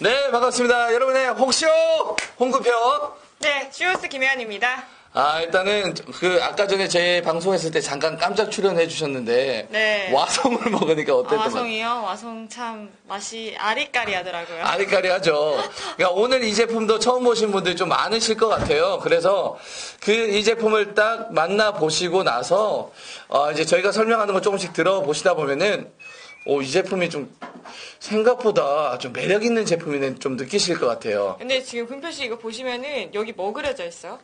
네, 반갑습니다. 여러분의 홍쇼 홍구표. 네, 슈어스 김혜연입니다. 아, 일단은 그 아까 전에 제 방송했을 때 잠깐 깜짝 출연해 주셨는데 네. 와송을 먹으니까 아, 어땠던 것 와송이요? 와송 참 맛이 아리까리 하더라고요. 아리까리하죠. 그러니까 오늘 이 제품도 처음 보신 분들 좀 많으실 것 같아요. 그래서 그 이 제품을 딱 만나 보시고 나서 어, 이제 저희가 설명하는 거 조금씩 들어보시다 보면은 오, 이 제품이 좀 생각보다 좀 매력 있는 제품이는 좀 느끼실 것 같아요. 근데 지금 금표 씨 이거 보시면은 여기 뭐 그려져 있어요?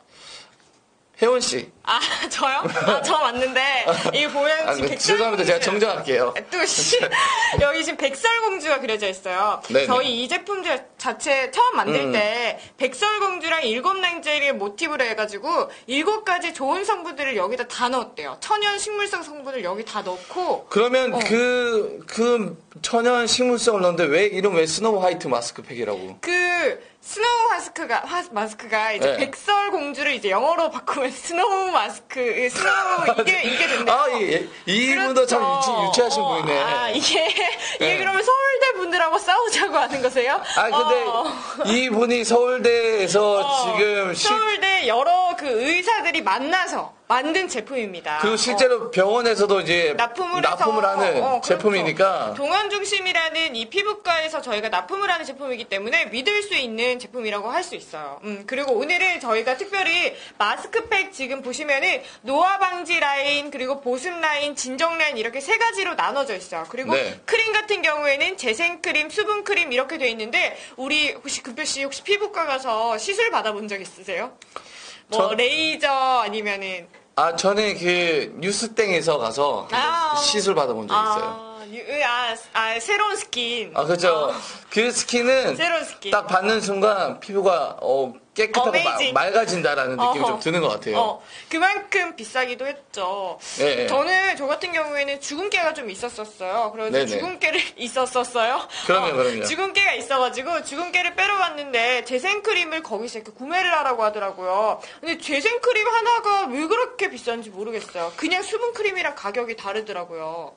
혜원 씨. 아, 저요? 아, 저 맞는데 이거 보면 아, 지금 네, 백설 죄송합니다. 제가 정정할게요. 또 씨, 여기 지금 백설공주가 그려져 있어요. 네네. 저희 이 제품 자- 자체 처음 만들 음. 때 백설공주랑 일곱 냉젤을 모티브로 해가지고 일곱 가지 좋은 성분들을 여기다 다 넣었대요. 천연 식물성 성분을 여기 다 넣고 그러면 어. 그, 그 천연 식물성을 넣는데 왜 이름 왜 Snow White 마스크팩이라고? 그 Snow 마스크가 화- 마스크가 이제 네. 백설 공주를 이제 영어로 바꾸면 Snow 마스크 이 Snow 이게 이게 된대요. 아, 이, 이분도 참 유치, 그렇죠. 유치 하신 어, 분이네. 아 이게 이게 네. 그러면 서울대 분들하고 싸우자고 하는 거세요? 아, 근데 어. 이분이 서울대에서 어, 지금 실, 서울대 여러 그 의사들이 만나서 만든 제품입니다. 그 실제로 병원에서도 이제 납품을, 납품을 해서, 하는 어, 그렇죠. 제품이니까 동안 중심이라는 이 피부과에서 저희가 납품을 하는 제품이기 때문에 믿을 수 있는 제품이라고 할 수 있어요. 음, 그리고 오늘은 저희가 특별히 마스크팩 지금 보시면은 노화 방지 라인 그리고 보습 라인, 진정 라인 이렇게 세 가지로 나눠져 있어요. 그리고 네. 크림 같은 경우에는 재생 크림, 수분 크림 이렇게 돼 있는데 우리 혹시 금표 씨 혹시 피부과 가서 시술 받아본 적 있으세요? 뭐 저- 레이저 아니면은 아 전에 그 뉴스땡에서 가서 아. 시술 받아본 적 있어요. 아, 유- 아, 아, 새로운 스킨. 아 그죠. 아, 그 스킨은 새로운 스킨. 딱 받는 순간 피부가 어, 깨끗하고 마- amazing. 맑아진다라는 느낌이 어허. 좀 드는 것 같아요. 어, 그만큼 비싸기도 했죠. 예, 예. 저는 저 같은 경우에는 주근깨가 좀 있었었어요. 그래서 네네. 주근깨를 있었었어요. 그럼요, 그럼요. 주근깨가 있어가지고 주근깨를 빼러 갔는데 재생크림을 거기서 이렇게 구매를 하라고 하더라고요. 근데 재생크림 하나가 왜 그렇게 비싼지 모르겠어요. 그냥 수분크림이랑 가격이 다르더라고요.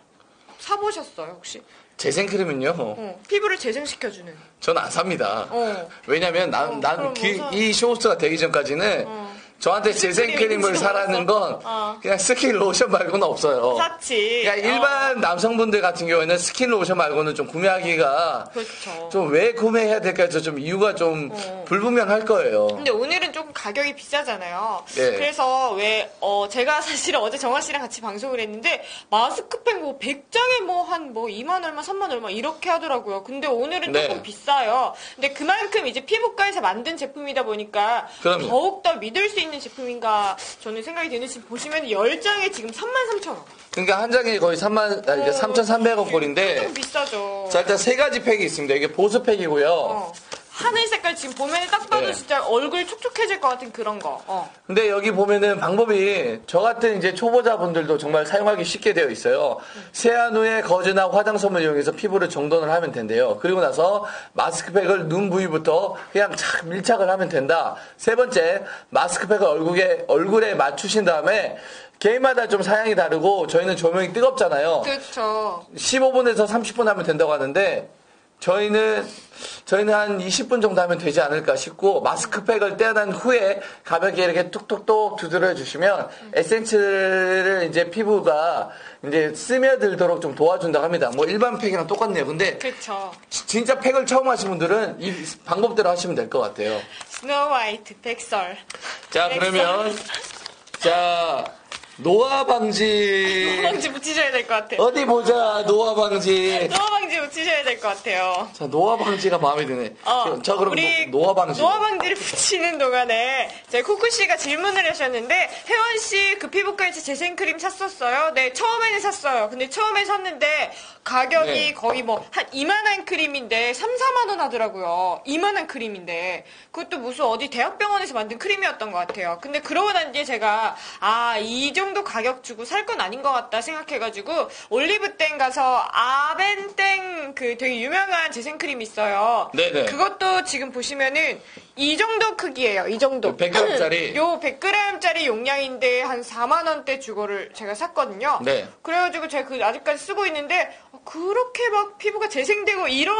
사보셨어요 혹시? 재생크림은요. 어, 피부를 재생시켜주는. 전 안 삽니다. 어. 왜냐면 난, 어, 난 그럼 그- 우선- 이 쇼호스가 되기 전까지는 어. 저한테 재생크림을 사라는 건 어. 그냥 스킨 로션 말고는 없어요. 사치. 그러니까 일반 남성분들 같은 경우에는 스킨 로션 말고는 좀 구매하기가 그렇죠. 좀 왜 구매해야 될까 좀 이유가 좀 어. 불분명할 거예요. 근데 오늘은 가격이 비싸잖아요. 네. 그래서 왜, 어, 제가 사실은 어제 정아 씨랑 같이 방송을 했는데, 마스크팩 뭐 100장에 뭐 한 뭐 2만 얼마, 3만 얼마 이렇게 하더라고요. 근데 오늘은 네. 조금 비싸요. 근데 그만큼 이제 피부과에서 만든 제품이다 보니까 그럼요. 더욱더 믿을 수 있는 제품인가 저는 생각이 드는 지금 보시면 10장에 지금 33,000원. 그러니까 한 장에 거의 3만, 아, 이제 3,300원 꼴인데 좀 비싸죠. 자 일단 세 가지 팩이 있습니다. 이게 보습팩이고요. 어. 하늘 색깔 지금 보면 딱 봐도 네. 진짜 얼굴 촉촉해질 것 같은 그런 거. 어. 근데 여기 보면은 방법이 저 같은 이제 초보자분들도 정말 사용하기 쉽게 되어 있어요. 세안 후에 거즈나 화장솜을 이용해서 피부를 정돈을 하면 된대요. 그리고 나서 마스크팩을 눈 부위부터 그냥 착 밀착을 하면 된다. 세 번째, 마스크팩을 얼굴에, 얼굴에 맞추신 다음에 개인마다 좀 사양이 다르고 저희는 조명이 뜨겁잖아요. 그렇죠. 15분에서 30분 하면 된다고 하는데 저희는 저희는 한 20분 정도 하면 되지 않을까 싶고 마스크팩을 떼어난 후에 가볍게 이렇게 툭툭툭 두드려 주시면 에센스를 이제 피부가 이제 스며들도록 좀 도와준다고 합니다. 뭐 일반 팩이랑 똑같네요. 근데. 지- 진짜 팩을 처음 하신 분들은 이 방법대로 하시면 될 것 같아요. Snow White 백설. 자 그러면 자 노화 방지 노방지 붙이셔야 될 것 같아요. 어디 보자 노화 방지 붙이셔야 될 것 같아요. 자, 노화 방지가 마음에 드네. 어, 자, 그럼 우리 노, 노화 방지. 노화 방지를 붙이는 동안에 저희 코코 씨가 질문을 하셨는데 혜원 씨 그 피부과에서 재생크림 샀었어요? 네, 처음에는 샀어요. 근데 처음에 샀는데 가격이 네. 거의 뭐 한 이만한 크림인데 3, 4만 원 하더라고요. 이만한 크림인데 그것도 무슨 어디 대학병원에서 만든 크림이었던 것 같아요. 근데 그러고 난 뒤에 제가 아, 이 정도 가격 주고 살 건 아닌 것 같다 생각해가지고 올리브땡 가서 아벤땡 그 되게 유명한 재생크림 있어요. 네네. 그것도 지금 보시면은 이 정도 크기예요. 이 정도. 100g 짜리? 요 100g짜리 용량인데 한 4만 원대 주고를 제가 샀거든요. 네. 그래가지고 제가 그 아직까지 쓰고 있는데 어, 그렇게 막 피부가 재생되고 이런